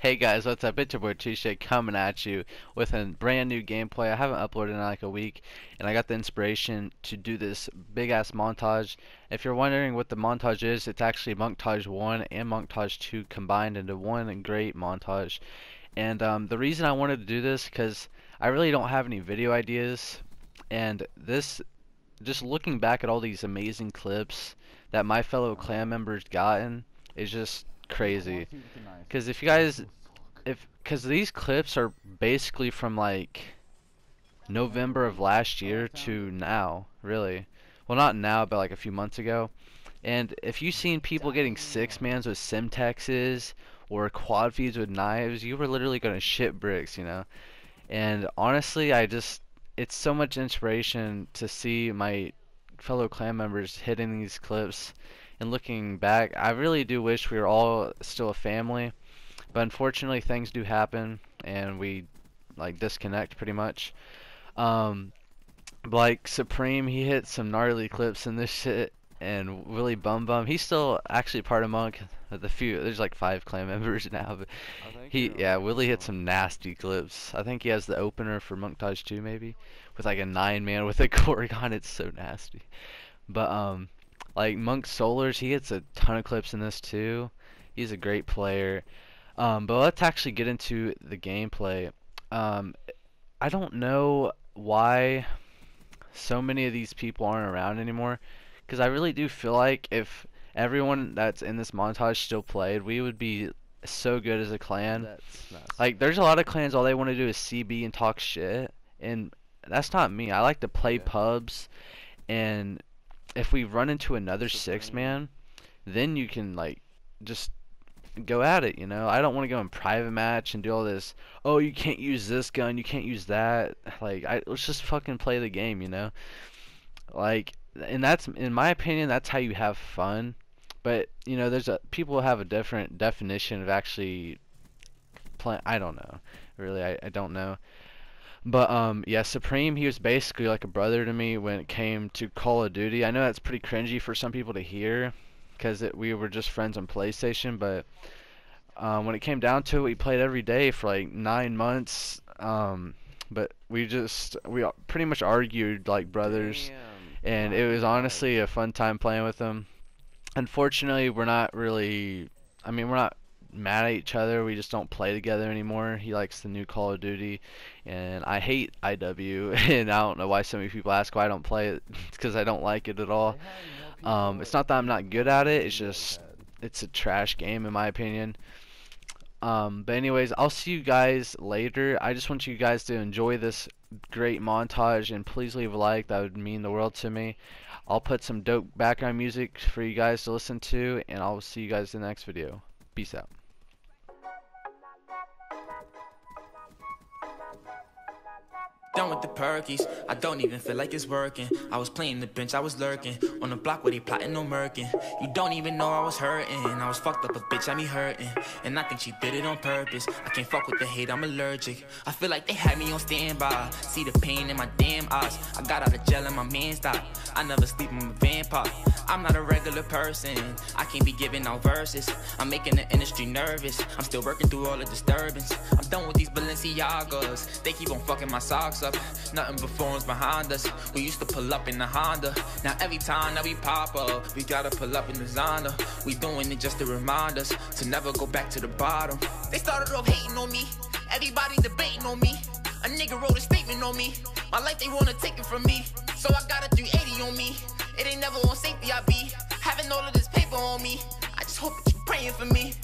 Hey guys, what's up? It's your boy T-Shay coming at you with a brand new gameplay. I haven't uploaded in like a week, and I got the inspiration to do this big ass montage. If you're wondering what the montage is, it's actually Montage 1 and Montage 2 combined into one great montage. And um, the reason I wanted to do this, because I really don't have any video ideas, and this, just looking back at all these amazing clips that my fellow clan members gotten, is just crazy. Because if you guys, if because these clips are basically from like November of last year to now, really. Well, not now, but like a few months ago. And if you've seen people getting six mans with Semtexes or quad feeds with knives, you were literally gonna shit bricks, you know. And honestly, I just it's so much inspiration to see my fellow clan members hitting these clips and looking back, I really do wish we were all still a family. But unfortunately, things do happen, and we like disconnect pretty much. Um, like Supreme, he hit some gnarly clips in this shit, and Willie Bum Bum, he's still actually part of Monk. The few, there's like five clan members now, but he, yeah, Willie hit some nasty clips. I think he has the opener for Montage 2 maybe, with like a nine man with a Gorgon. It's so nasty. But um, like Monk Solars, he gets a ton of clips in this too. He's a great player. Um, but let's actually get into the gameplay. Um, I don't know why so many of these people aren't around anymore. Because I really do feel like if everyone that's in this montage still played, we would be so good as a clan. Like, there's a lot of clans, all they want to do is CB and talk shit. And that's not me. I like to play yeah. pubs and if we run into another six man, then you can like just go at it, you know. I don't want to go in private match and do all this. Oh, you can't use this gun, you can't use that. Like, I let's just fucking play the game, you know. Like, and that's in my opinion, that's how you have fun. But you know, there's a people have a different definition of actually playing. I don't know, really, I, I don't know. But um, yeah, Supreme, he was basically like a brother to me when it came to Call of Duty. I know that's pretty cringy for some people to hear, because we were just friends on PlayStation. But um, when it came down to it, we played every day for like nine months. Um, but we just we pretty much argued like brothers, Damn. and it was honestly a fun time playing with him. Unfortunately, we're not really. I mean, we're not mad at each other. We just don't play together anymore. He likes the new Call of Duty, and I hate IW. And I don't know why so many people ask why I don't play it. It's because I don't like it at all. Um, it's not that I'm not good at it. It's just it's a trash game in my opinion. Um, but anyways, I'll see you guys later. I just want you guys to enjoy this great montage and please leave a like. That would mean the world to me. I'll put some dope background music for you guys to listen to and I'll see you guys in the next video. Peace out. Done with the perkies, I don't even feel like it's working. I was playing the bench, I was lurking. On the block where they plotting no murking. You don't even know I was hurting. I was fucked up, a bitch, I me hurting. And I think she did it on purpose. I can't fuck with the hate, I'm allergic. I feel like they had me on standby. See the pain in my damn eyes. I got out of jail and my man stopped. I never sleep, I'm a vampire. I'm not a regular person. I can't be giving out verses. I'm making the industry nervous. I'm still working through all the disturbance. I'm done with these Balenciagas. They keep on fucking my socks up. Nothing but phones behind us. We used to pull up in the Honda. Now every time that we pop up, we gotta pull up in the Zonda. We doing it just to remind us to never go back to the bottom. They started off hating on me. Everybody debating on me. A nigga wrote a statement on me. My life they wanna take it from me. So I got a 380 on me. It ain't never on safety I be. Having all of this paper on me. I just hope that you praying for me.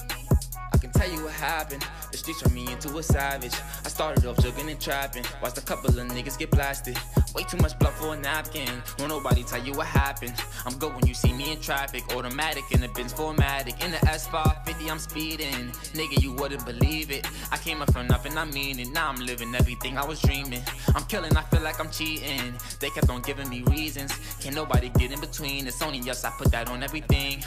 Happened. The streets turned me into a savage. I started off jugging and trapping. Watched a couple of niggas get blasted. Way too much blood for a napkin. Won't nobody tell you what happened. I'm good when you see me in traffic. Automatic in the Benz formatic. In the S550, I'm speeding. Nigga, you wouldn't believe it. I came up from nothing, I mean it. Now I'm living everything I was dreaming. I'm killing, I feel like I'm cheating. They kept on giving me reasons. Can't nobody get in between. It's only us, I put that on everything.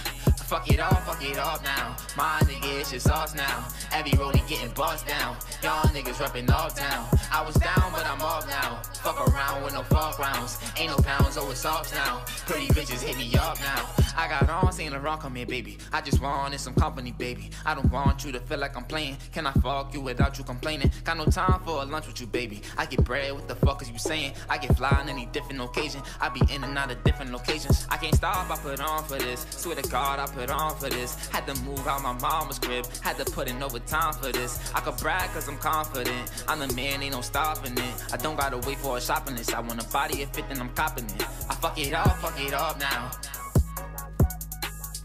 Fuck it off, fuck it off now. My nigga, it's us now. Every rollie getting bust down. Y'all niggas reppin' all town. I was down, but I'm off now. Fuck around with no fuck rounds. Ain't no pounds, oh it's off now. Pretty bitches hit me up now. I got on, saying the wrong, come here, baby. I just wanted some company, baby. I don't want you to feel like I'm playing. Can I fuck you without you complaining? Got no time for a lunch with you, baby. I get bread, what the fuck is you saying? I get fly on any different occasion. I be in and out of different locations. I can't stop, I put on for this. Swear to God, I put on for this. Had to move out my mama's crib. Had to put in overtime for this. I could brag cause I'm confident. I'm the man, ain't no stopping it. I don't gotta wait for a shopping list. I want a body it fit, then I'm copping it. I fuck it up, fuck it up now.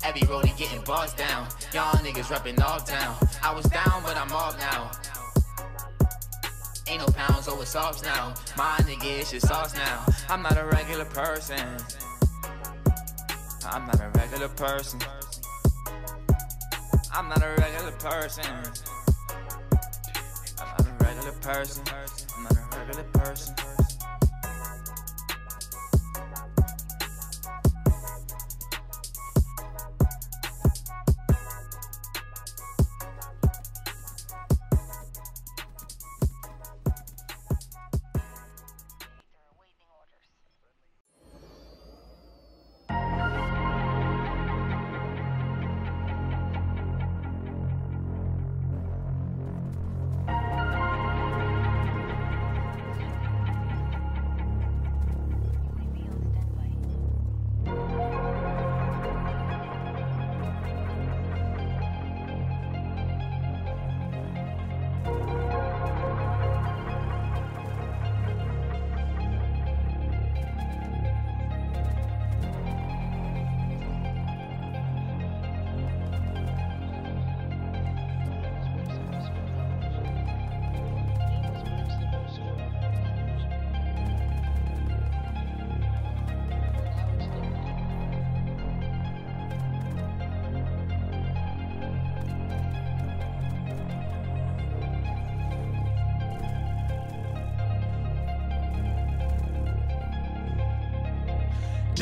Every roadie getting buzzed down. Y'all niggas reppin' all town. I was down, but I'm up now. Ain't no pounds oh, over sauce now. My nigga, it's just sauce now. I'm not a regular person. I'm not a regular person. I'm not a regular person. I'm not a regular person. I'm not a regular person.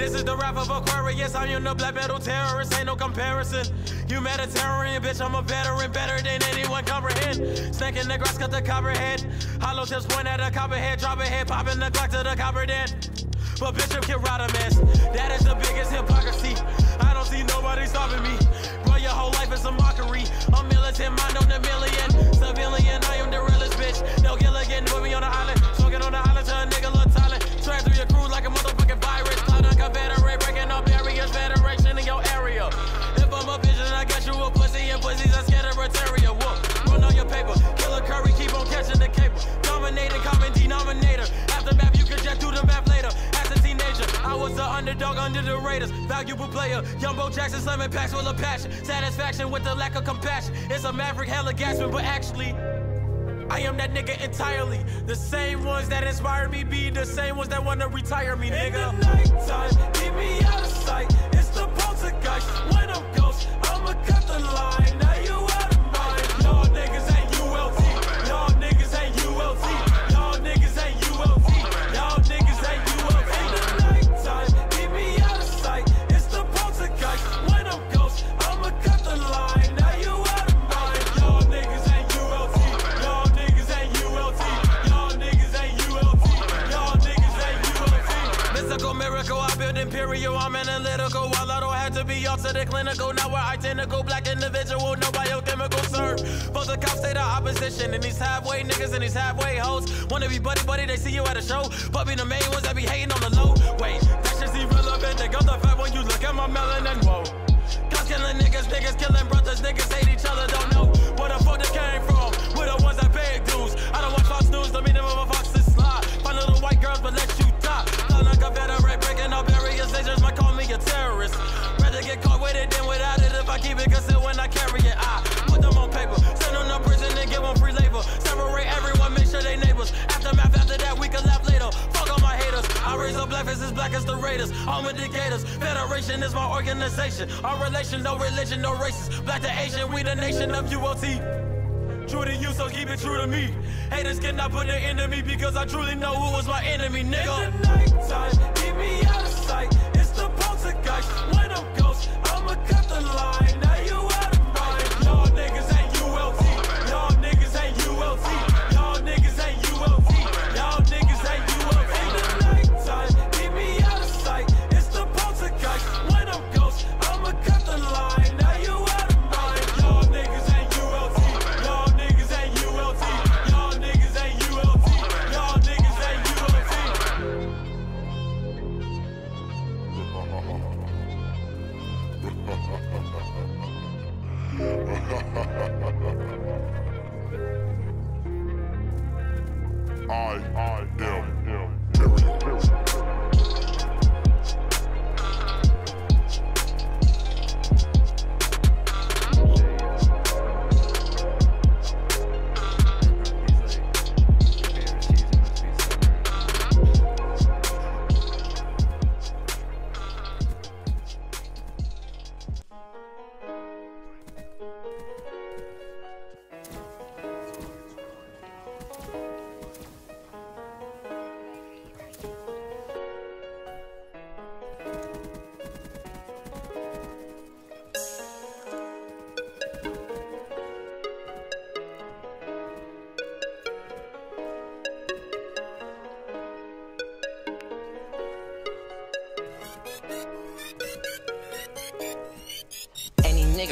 This is the rap of Aquarius. Yes, I'm in the black metal terrorist. Ain't no comparison. You Mediterranean, bitch. I'm a veteran, better than anyone comprehend. Snake in the grass, cut the copperhead. Hollow tips point at the copperhead. Drop a head, popping the clock to the copper den. But Bishop can ride a mess. That is the biggest hypocrisy. I don't see nobody stopping me. Bro, your whole life is a mockery. I'm militant, mind on the million. Civilian, I am the realest bitch. No Gilligan, put me on the island. Valuable player. Young Bo Jackson slamming packs full of passion. Satisfaction with the lack of compassion. It's a maverick, hella gasping, but actually. I am that nigga entirely. The same ones that inspire me be the same ones that wanna retire me, nigga. In the nighttime, keep me out of sight. It's the poltergeist. When I'm ghost, I'ma cut the line. These halfway niggas and these halfway hoes. Wanna be buddy buddy, they see you at a show. But be the main ones that be hating on the low. Wait, that shit's irrelevant. They got the fat when you look at my melanin. Whoa. Cops killing niggas, niggas killing brothers, niggas hate each other, don't as the Raiders. All indicators. Federation is my organization. Our relation, no religion, no races. Black to Asian, we the nation of ULT. True to you, so keep it true to me. Haters cannot put an end to me because I truly know who was my enemy, nigga. In the nighttime, keep me out of sight. It's the poltergeist. When I'm ghost, I'ma cut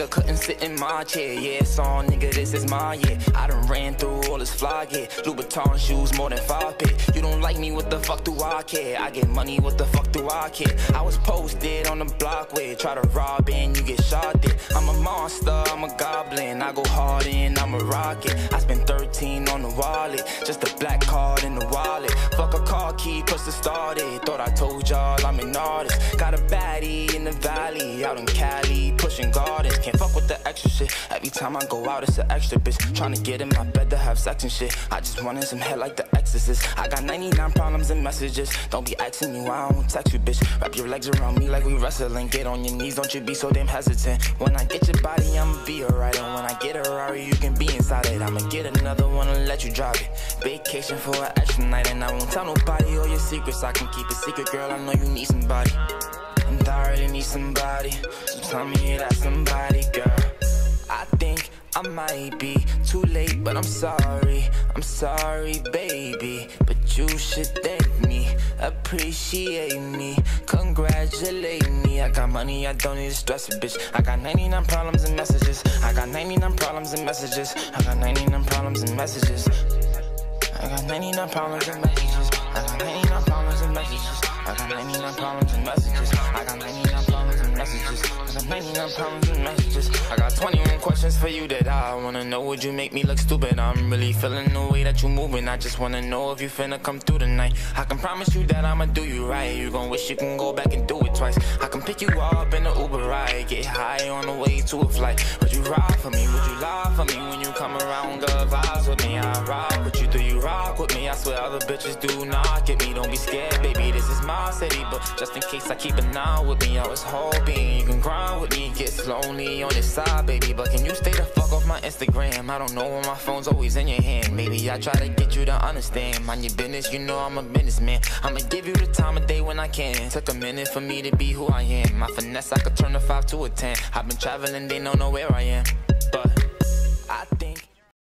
nigga couldn't sit in my chair, yeah, song nigga, this is my year. I done ran through all this fly gear, Louboutin shoes, more than five pair. You don't like me, what the fuck do I care? I get money, what the fuck do I care? I was posted on the block where try to rob and you get shot there. I'm a monster, I'm a goblin, I go hard and I'm a rocket. I spent 13 on the wallet, just a black card in the wallet. Fuck a car key, plus the started. Thought I told y'all I'm an artist. Got a baddie in the valley, out in Cali, pushing gardens. Can't fuck with the extra shit. Every time I go out, it's an extra bitch. Tryna get in my bed to have sex and shit. I just wanted some head like the exorcist. I got 99 problems and messages. Don't be asking you, I don't text you, bitch. Wrap your legs around me like we wrestling. Get on your knees, don't you be so damn hesitant. When I get your body, I'ma be alright. And when I get a Rari, you can be inside it. I'ma get another one and let you drive it. Vacation for an extra night, and I won't tell nobody all your secrets. I can keep a secret, girl. I know you need somebody. And need somebody. So tell me that somebody, girl. I think I might be too late, but I'm sorry. I'm sorry, baby. But you should thank me, appreciate me, congratulate me. I got money, I don't need to stress a bitch. I got 99 problems and messages. I got 99 problems and messages. I got 99 problems and messages. I got 99 problems and messages. I got 99 problems and messages. I got 99 problems and messages. I got 99 problems and messages. I got 99 problems and messages. I got 21 questions for you that I wanna know. Would you make me look stupid? I'm really feeling the way that you moving. I just wanna know if you finna come through tonight. I can promise you that I'ma do you right. You gon' wish you can go back and do it twice. I can pick you up in the Uber ride. Get high on the way to a flight. Would you ride for me? Would you lie for me when you come around? Good vibes with me. I ride me? Other bitches do not get me. Don't be scared, baby. This is my city, but just in case I keep an eye with me, I was hoping you can grind with me. Get lonely on this side, baby, but can you stay the fuck off my Instagram? I don't know when my phone's always in your hand. Maybe I try to get you to understand. Mind your business, you know I'm a businessman. I'ma give you the time of day when I can. Took a minute for me to be who I am. My finesse, I could turn a five to a ten. I've been traveling, they don't know where I am.